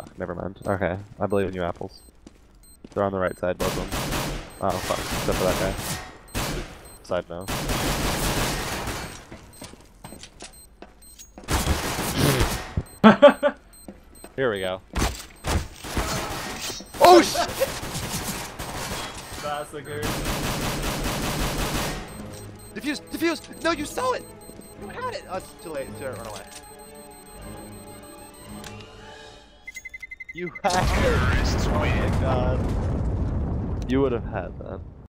fuck, never mind. Okay, I believe in you, apples. They're on the right side, both of them. Oh, fuck, except for that guy. Side no. Here we go. Oh shit! Massacre. Defuse! Defuse! No, you saw it! You had it! Oh, it's too late. It's too late. Run away. You it! Oh my god. You would have had that.